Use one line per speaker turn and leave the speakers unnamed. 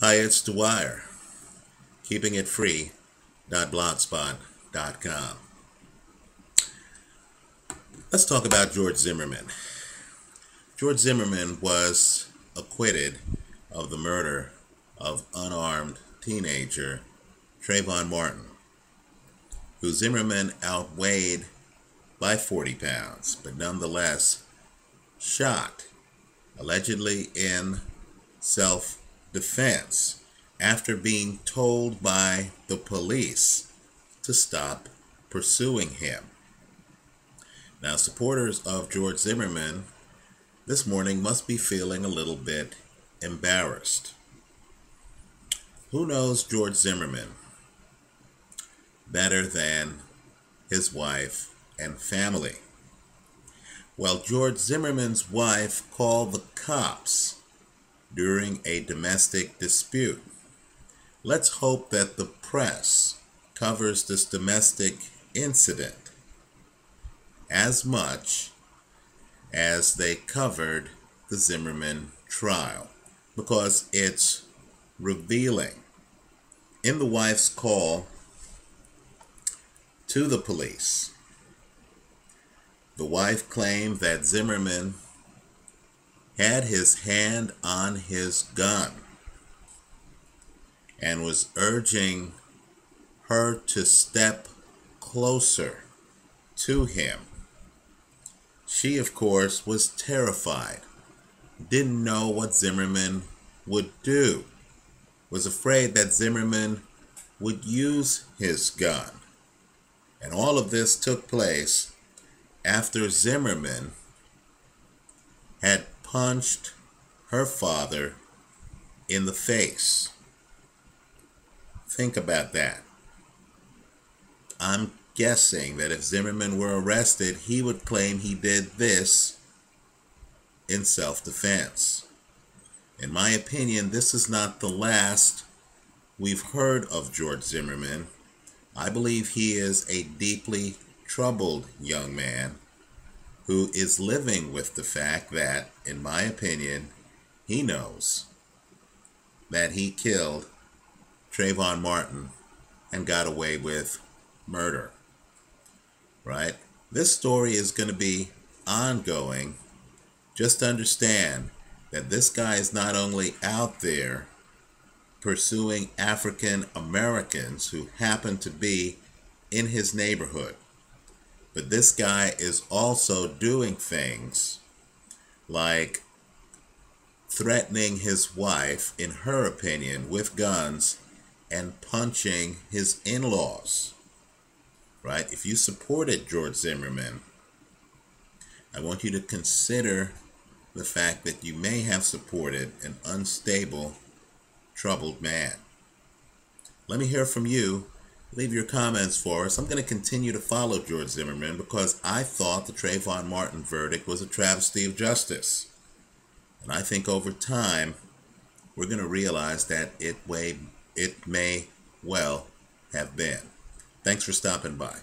Hi, it's Dwyer. Keeping it free. blogspot.com. Let's talk about George Zimmerman. George Zimmerman was acquitted of the murder of unarmed teenager Trayvon Martin, who Zimmerman outweighed by 40 pounds, but nonetheless shot, allegedly in self defense, after being told by the police to stop pursuing him. Now, supporters of George Zimmerman this morning must be feeling a little bit embarrassed. Who knows George Zimmerman better than his wife and family? Well, George Zimmerman's wife called the cops during a domestic dispute. Let's hope that the press covers this domestic incident as much as they covered the Zimmerman trial because it's revealing. In the wife's call to the police, the wife claimed that Zimmerman had his hand on his gun and was urging her to step closer to him. She, of course, was terrified, didn't know what Zimmerman would do, was afraid that Zimmerman would use his gun. And all of this took place after Zimmerman punched her father in the face. Think about that. I'm guessing that if Zimmerman were arrested, he would claim he did this in self defense. In my opinion, this is not the last we've heard of George Zimmerman. I believe he is a deeply troubled young man who is living with the fact that, in my opinion, he knows that he killed Trayvon Martin and got away with murder. Right? This story is going to be ongoing. Just understand that this guy is not only out there pursuing African Americans who happen to be in his neighborhood but this guy is also doing things like threatening his wife, in her opinion, with guns and punching his in laws. Right? If you supported George Zimmerman, I want you to consider the fact that you may have supported an unstable, troubled man. Let me hear from you leave your comments for us. I'm going to continue to follow George Zimmerman because I thought the Trayvon Martin verdict was a travesty of justice. And I think over time, we're going to realize that it, way, it may well have been. Thanks for stopping by.